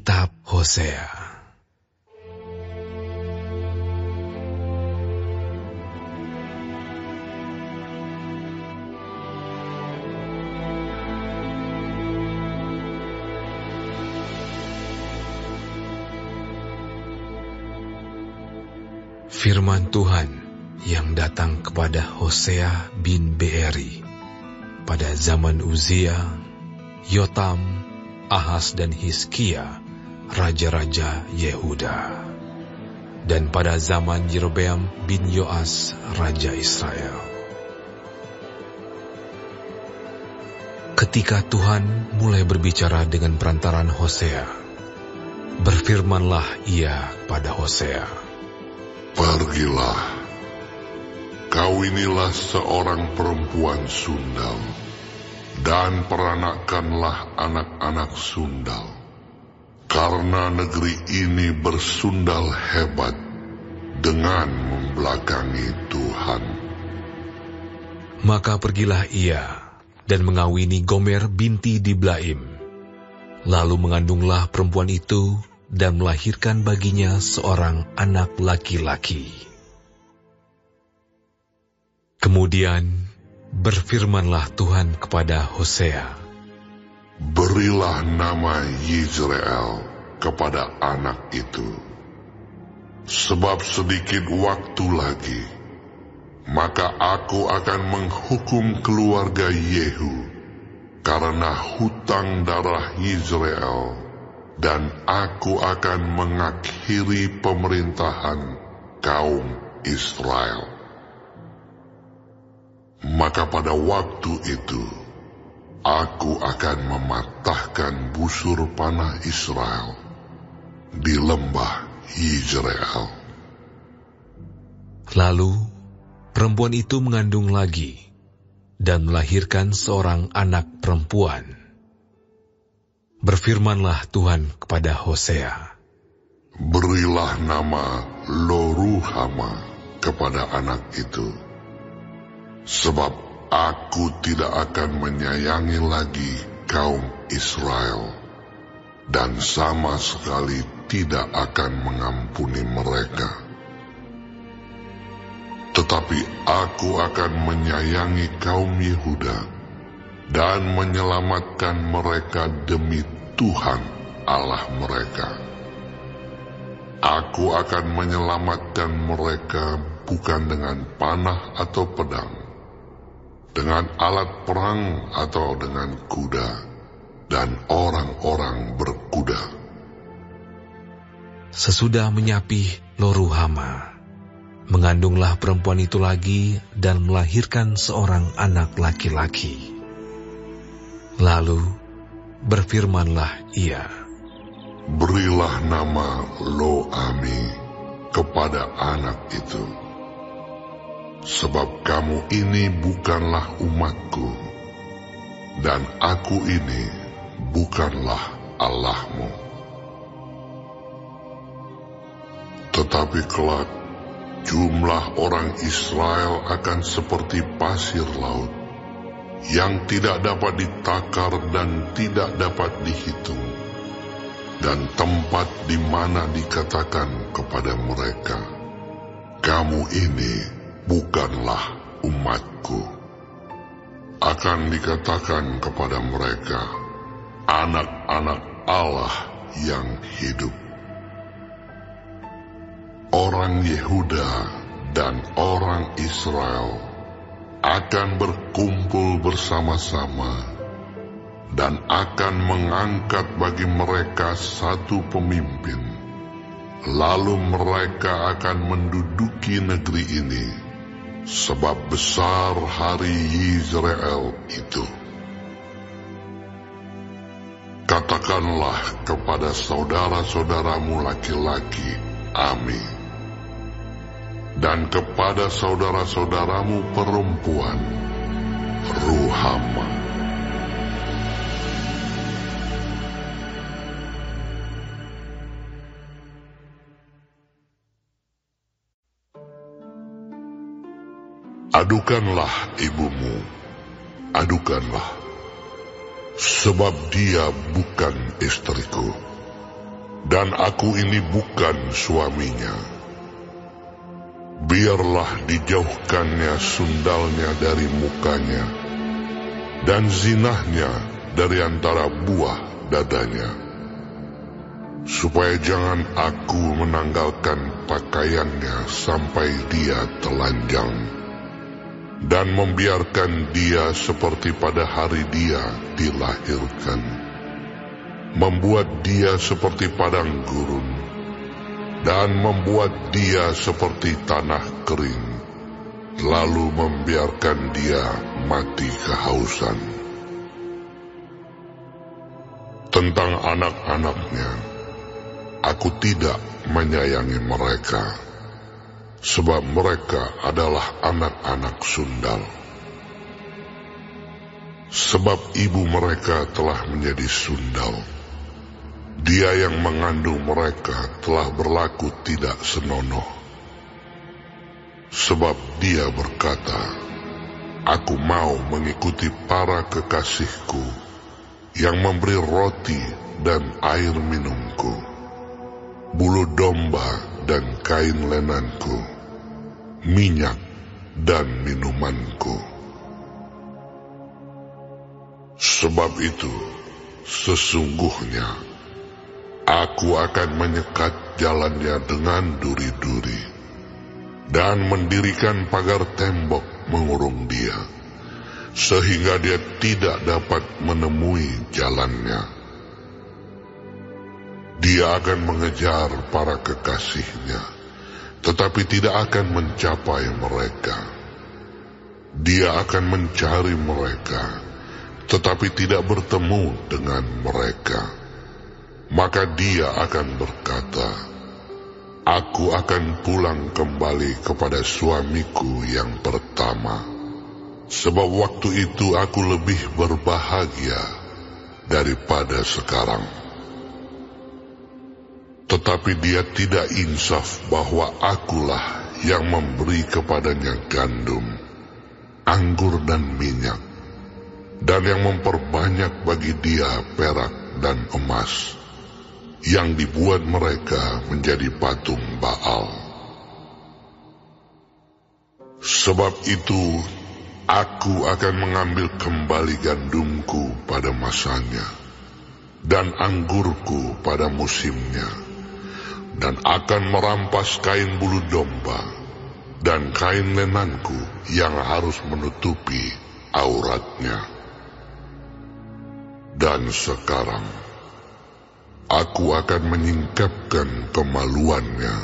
Kitab Hosea. Firman Tuhan yang datang kepada Hosea bin Beeri pada zaman Uzia, Yotam, Ahas dan Hiskia, raja-raja Yehuda. Dan pada zaman Yerobeam bin Yoas, raja Israel. Ketika Tuhan mulai berbicara dengan perantaran Hosea, berfirmanlah ia pada Hosea, Pergilah, kawinilah seorang perempuan sundal, dan peranakanlah anak-anak sundal. Karena negeri ini bersundal hebat dengan membelakangi Tuhan. Maka pergilah ia dan mengawini Gomer binti Diblaim. Lalu mengandunglah perempuan itu dan melahirkan baginya seorang anak laki-laki. Kemudian berfirmanlah Tuhan kepada Hosea, Berilah nama Yisrael kepada anak itu, sebab sedikit waktu lagi, maka aku akan menghukum keluarga Yehu karena hutang darah Yisrael dan aku akan mengakhiri pemerintahan kaum Israel. Maka pada waktu itu, aku akan mematahkan busur panah Israel di lembah Yisrael. Lalu perempuan itu mengandung lagi dan melahirkan seorang anak perempuan. Berfirmanlah Tuhan kepada Hosea, Berilah nama Loruhama kepada anak itu, sebab aku tidak akan menyayangi lagi kaum Israel, dan sama sekali tidak akan mengampuni mereka. Tetapi aku akan menyayangi kaum Yehuda dan menyelamatkan mereka demi Tuhan Allah mereka. Aku akan menyelamatkan mereka bukan dengan panah atau pedang, dengan alat perang atau dengan kuda, dan orang-orang berkuda. Sesudah menyapih Loruhama, mengandunglah perempuan itu lagi dan melahirkan seorang anak laki-laki. Lalu berfirmanlah ia, Berilah nama Loami kepada anak itu, sebab kamu ini bukanlah umatku, dan aku ini bukanlah Allahmu. Tetapi kelak jumlah orang Israel akan seperti pasir laut, yang tidak dapat ditakar dan tidak dapat dihitung, dan tempat di mana dikatakan kepada mereka, "Kamu ini bukanlah umatku." Akan dikatakan kepada mereka, "Anak-anak Allah yang hidup." Orang Yehuda dan orang Israel akan berkumpul bersama-sama dan akan mengangkat bagi mereka satu pemimpin. Lalu mereka akan menduduki negeri ini, sebab besar hari Israel itu. Katakanlah kepada saudara-saudaramu laki-laki, Amin dan kepada saudara-saudaramu perempuan, Ruhama. Adukanlah ibumu, adukanlah, sebab dia bukan istriku, dan aku ini bukan suaminya. Biarlah dijauhkannya sundalnya dari mukanya, dan zinahnya dari antara buah dadanya, supaya jangan aku menanggalkan pakaiannya sampai dia telanjang, dan membiarkan dia seperti pada hari dia dilahirkan, membuat dia seperti padang gurun, dan membuat dia seperti tanah kering, lalu membiarkan dia mati kehausan. Tentang anak-anaknya, aku tidak menyayangi mereka, sebab mereka adalah anak-anak sundal. Sebab ibu mereka telah menjadi sundal. Dia yang mengandung mereka telah berlaku tidak senonoh. Sebab dia berkata, Aku mau mengikuti para kekasihku yang memberi roti dan air minumku, bulu domba dan kain lenanku, minyak dan minumanku. Sebab itu, sesungguhnya aku akan menyekat jalannya dengan duri-duri dan mendirikan pagar tembok mengurung dia sehingga dia tidak dapat menemui jalannya. Dia akan mengejar para kekasihnya, tetapi tidak akan mencapai mereka. Dia akan mencari mereka, tetapi tidak bertemu dengan mereka. Maka dia akan berkata, Aku akan pulang kembali kepada suamiku yang pertama sebab waktu itu aku lebih berbahagia daripada sekarang. Tetapi dia tidak insaf bahwa akulah yang memberi kepadanya gandum, anggur dan minyak, dan yang memperbanyak bagi dia perak dan emas, yang dibuat mereka menjadi patung Baal. Sebab itu Aku akan mengambil kembali gandumku pada masanya, dan anggurku pada musimnya, dan akan merampas kain bulu domba, dan kain lenanku yang harus menutupi auratnya. Dan sekarang, aku akan menyingkapkan kemaluannya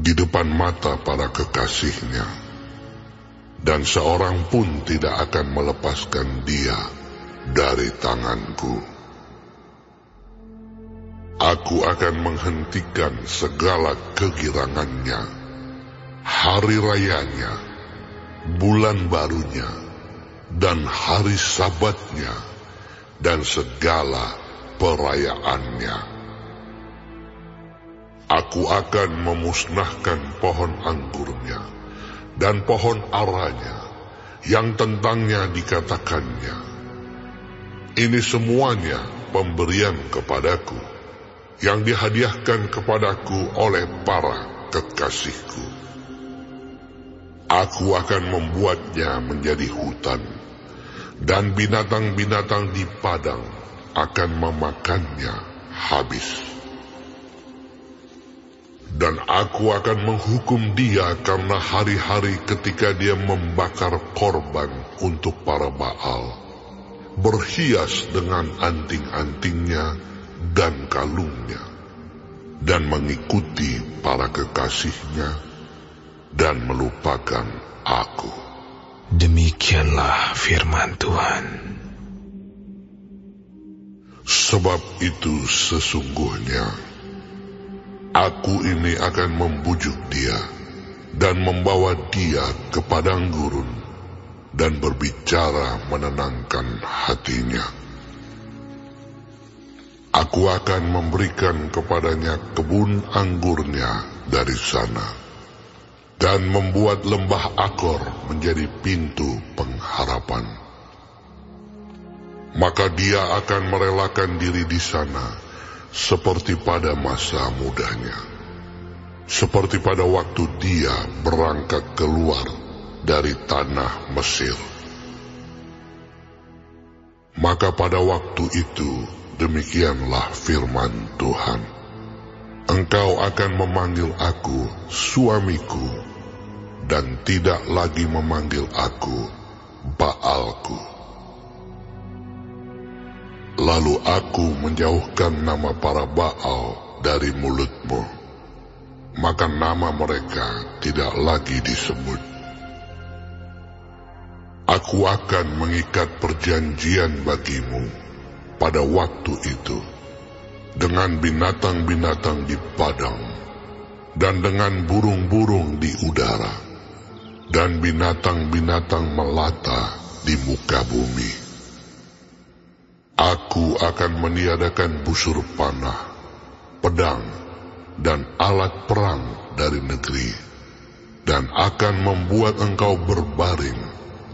di depan mata para kekasihnya dan seorang pun tidak akan melepaskan dia dari tanganku. Aku akan menghentikan segala kegirangannya, hari rayanya, bulan barunya, dan hari sabatnya, dan segala perayaannya. Aku akan memusnahkan pohon anggurnya dan pohon aranya yang tentangnya dikatakannya, ini semuanya pemberian kepadaku yang dihadiahkan kepadaku oleh para kekasihku. Aku akan membuatnya menjadi hutan, dan binatang-binatang di padang akan memakannya habis dan aku akan menghukum dia karena hari-hari ketika dia membakar korban untuk para Baal, berhias dengan anting-antingnya dan kalungnya, dan mengikuti para kekasihnya, dan melupakan aku. Demikianlah firman Tuhan. Sebab itu sesungguhnya, Aku ini akan membujuk dia dan membawa dia ke padang gurun dan berbicara menenangkan hatinya. Aku akan memberikan kepadanya kebun anggurnya dari sana dan membuat lembah Akor menjadi pintu pengharapan. Maka dia akan merelakan diri di sana seperti pada masa mudanya, seperti pada waktu dia berangkat keluar dari tanah Mesir. Maka pada waktu itu demikianlah firman Tuhan. Engkau akan memanggil aku suamiku dan tidak lagi memanggil aku Baalku. Lalu aku menjauhkan nama para Baal dari mulutmu, maka nama mereka tidak lagi disebut. Aku akan mengikat perjanjian bagimu pada waktu itu dengan binatang-binatang di padang dan dengan burung-burung di udara dan binatang-binatang melata di muka bumi. Aku akan meniadakan busur panah, pedang, dan alat perang dari negeri, dan akan membuat engkau berbaring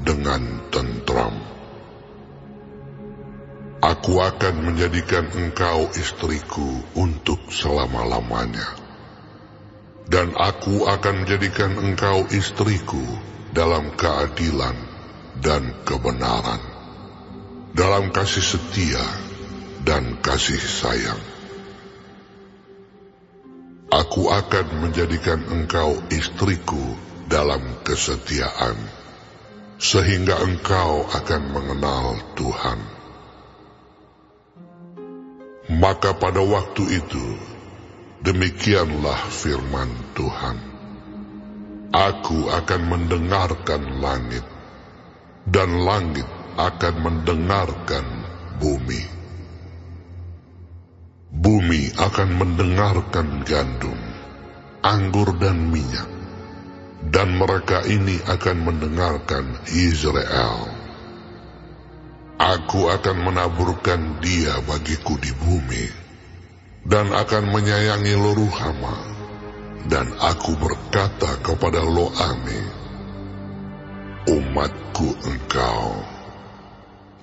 dengan tentram. Aku akan menjadikan engkau istriku untuk selama-lamanya dan aku akan menjadikan engkau istriku dalam keadilan dan kebenaran, dalam kasih setia dan kasih sayang. Aku akan menjadikan engkau istriku dalam kesetiaan, sehingga engkau akan mengenal Tuhan. Maka pada waktu itu, Demikianlah firman Tuhan. Aku akan mendengarkan langit, dan langit akan mendengarkan bumi. Bumi akan mendengarkan gandum, anggur dan minyak, dan mereka ini akan mendengarkan Israel. Aku akan menaburkan dia bagiku di bumi dan akan menyayangi Loruhama. Dan aku berkata kepada Loame, umatku engkau.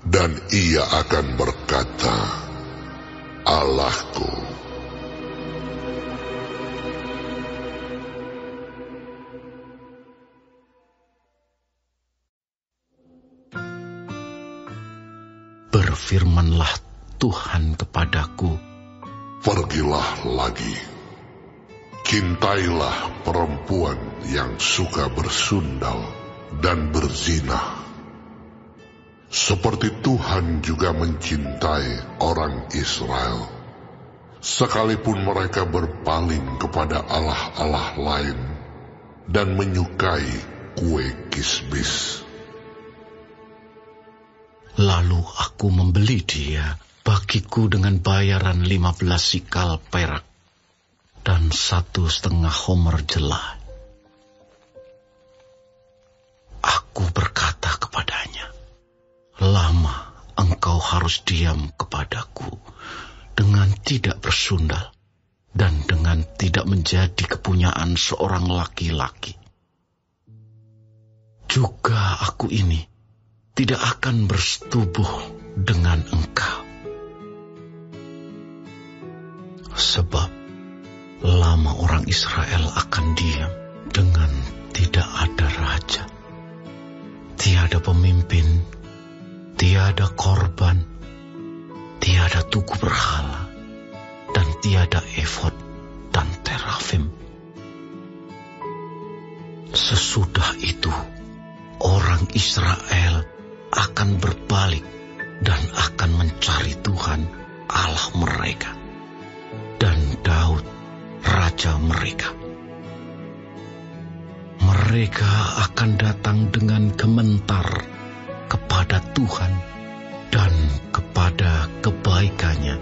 Dan ia akan berkata, Allahku. Berfirmanlah Tuhan kepadaku, Pergilah lagi. Cintailah perempuan yang suka bersundal dan berzina. Seperti Tuhan juga mencintai orang Israel. Sekalipun mereka berpaling kepada Allah-Allah lain dan menyukai kue kismis. Lalu aku membeli dia bagiku dengan bayaran lima belas sikal perak dan satu setengah homer jelah. Aku berkata kepadanya, lama engkau harus diam kepadaku dengan tidak bersundal dan dengan tidak menjadi kepunyaan seorang laki-laki. Juga aku ini tidak akan bersetubuh dengan engkau Sebab lama orang Israel akan diam dengan tidak ada raja. Tiada pemimpin, tiada korban, tiada tugu berhala, dan tiada efod dan terafim. Sesudah itu, orang Israel akan berbalik dan akan mencari Tuhan Allah mereka dan Daud, raja mereka. Mereka akan datang dengan gementar kepada Tuhan dan kepada kebaikannya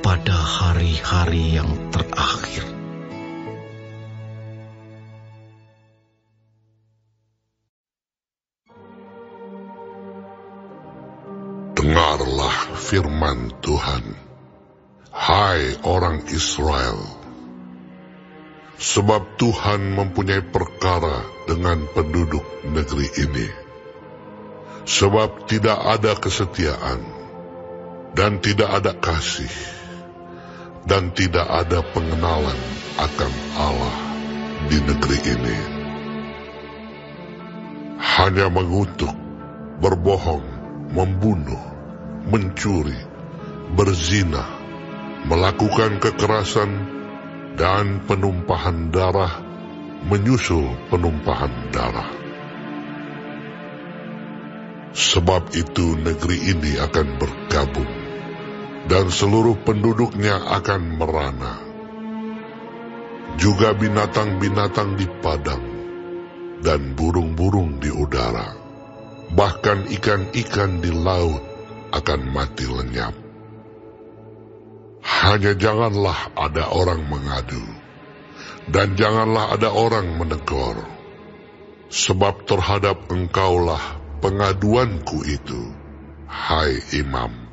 pada hari-hari yang terakhir. Firman Tuhan. Hai orang Israel, sebab Tuhan mempunyai perkara dengan penduduk negeri ini. Sebab tidak ada kesetiaan dan tidak ada kasih. dan tidak ada pengenalan akan Allah di negeri ini. Hanya mengutuk, berbohong, membunuh, mencuri, berzina, melakukan kekerasan, dan penumpahan darah menyusul penumpahan darah. Sebab itu negeri ini akan bergabung dan seluruh penduduknya akan merana. Juga binatang-binatang di padang dan burung-burung di udara, bahkan ikan-ikan di laut akan mati lenyap. Hanya janganlah ada orang mengadu, dan janganlah ada orang menegur, sebab terhadap engkaulah pengaduanku itu, hai imam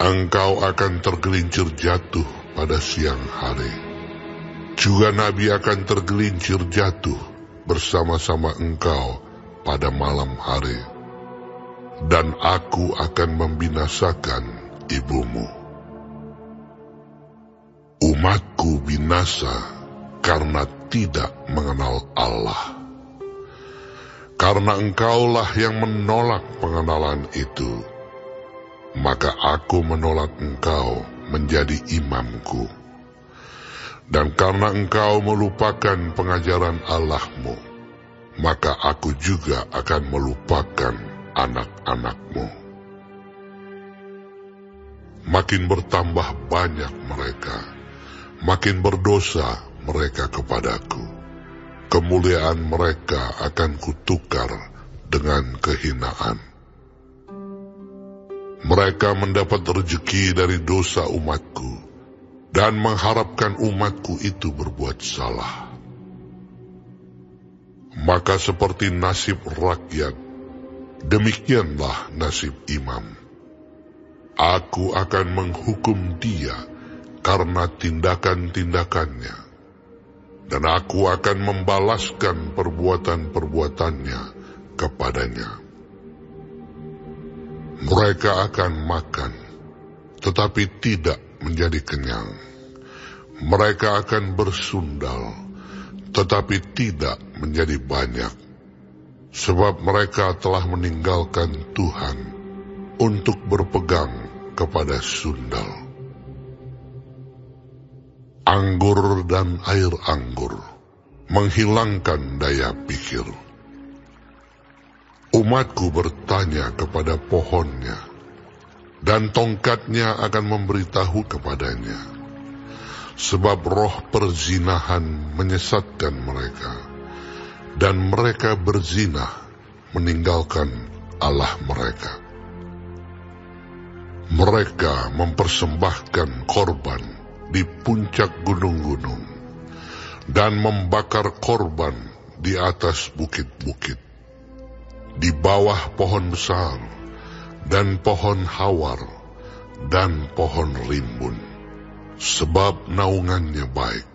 engkau akan tergelincir jatuh pada siang hari. Juga Nabi akan tergelincir jatuh bersama-sama engkau pada malam hari. Dan aku akan membinasakan ibumu. Umatku binasa karena tidak mengenal Allah. Karena engkaulah yang menolak pengenalan itu maka aku menolak engkau menjadi imamku. Dan karena engkau melupakan pengajaran Allahmu, maka aku juga akan melupakan anak-anakmu. Makin bertambah banyak mereka, makin berdosa mereka kepadaku. Kemuliaan mereka akan kutukar dengan kehinaan. Mereka mendapat rezeki dari dosa umatku dan mengharapkan umatku itu berbuat salah. Maka seperti nasib rakyat, demikianlah nasib imam. Aku akan menghukum dia karena tindakan-tindakannya, dan aku akan membalaskan perbuatan-perbuatannya kepadanya. Mereka akan makan, tetapi tidak menjadi kenyang. Mereka akan bersundal, tetapi tidak menjadi banyak. Sebab mereka telah meninggalkan Tuhan untuk berpegang kepada sundal. Anggur dan air anggur menghilangkan daya pikir Umatku bertanya kepada pohonnya, dan tongkatnya akan memberitahu kepadanya. Sebab roh perzinahan menyesatkan mereka, dan mereka berzina meninggalkan Allah mereka. Mereka mempersembahkan korban di puncak gunung-gunung, dan membakar korban di atas bukit-bukit di bawah pohon besar dan pohon hawar dan pohon rimbun, sebab naungannya baik.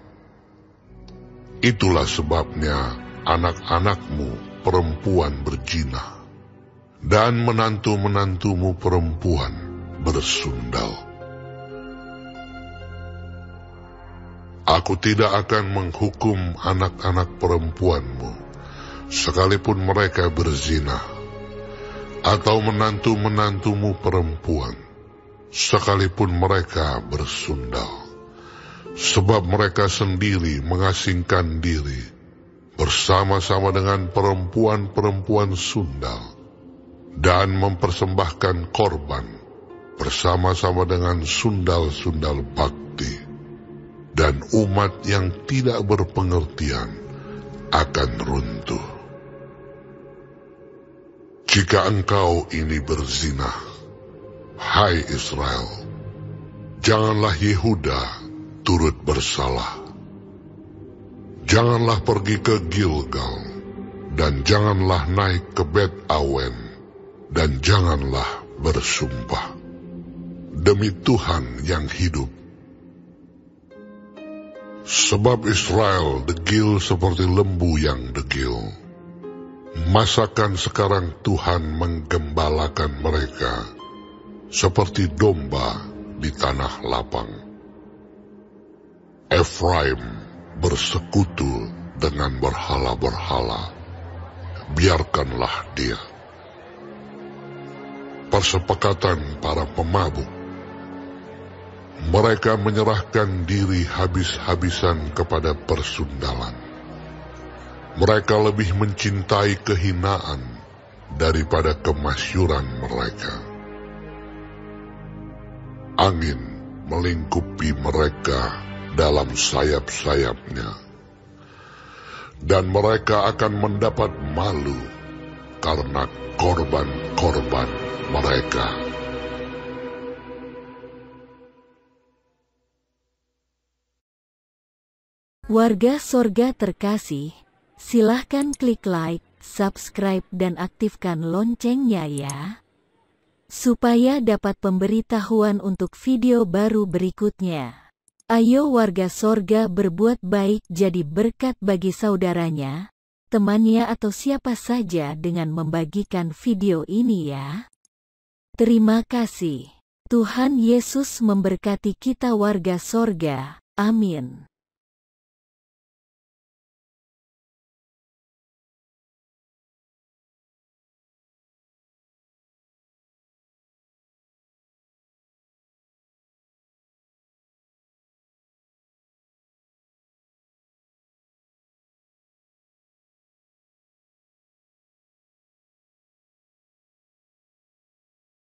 Itulah sebabnya anak-anakmu perempuan berzina, dan menantu-menantumu perempuan bersundal. Aku tidak akan menghukum anak-anak perempuanmu sekalipun mereka berzina, atau menantu-menantumu perempuan, sekalipun mereka bersundal. Sebab mereka sendiri mengasingkan diri bersama-sama dengan perempuan-perempuan sundal dan mempersembahkan korban bersama-sama dengan sundal-sundal bakti dan umat yang tidak berpengertian akan runtuh. Jika engkau ini berzina, hai Israel, janganlah Yehuda turut bersalah. Janganlah pergi ke Gilgal, dan janganlah naik ke Bet Awen, dan janganlah bersumpah. Demi Tuhan yang hidup, Sebab Israel degil seperti lembu yang degil Masakan sekarang Tuhan menggembalakan mereka seperti domba di tanah lapang. Efraim bersekutu dengan berhala-berhala. Biarkanlah dia. Persepakatan para pemabuk. Mereka menyerahkan diri habis-habisan kepada persundalan. Mereka lebih mencintai kehinaan daripada kemasyuran mereka. Angin melingkupi mereka dalam sayap-sayapnya. Dan mereka akan mendapat malu karena korban-korban mereka. Warga sorga terkasih, silahkan klik like, subscribe dan aktifkan loncengnya ya supaya dapat pemberitahuan untuk video baru berikutnya. Ayo warga sorga berbuat baik jadi berkat bagi saudaranya, temannya atau siapa saja dengan membagikan video ini ya. Terima kasih. Tuhan Yesus memberkati kita warga sorga. Amin.